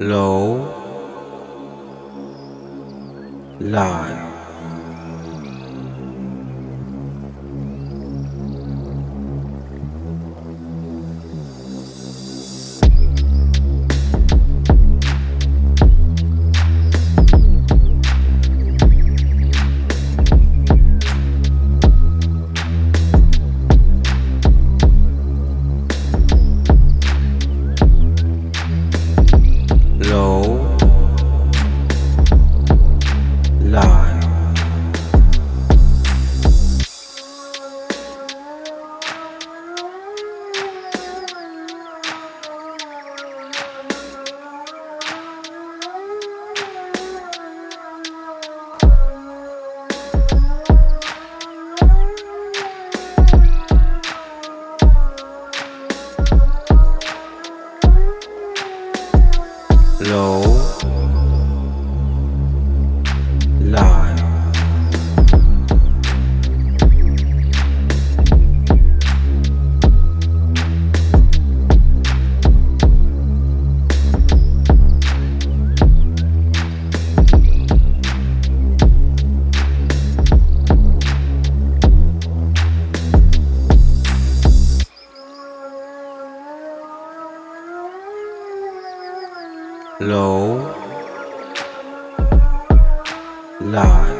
low live low low. Live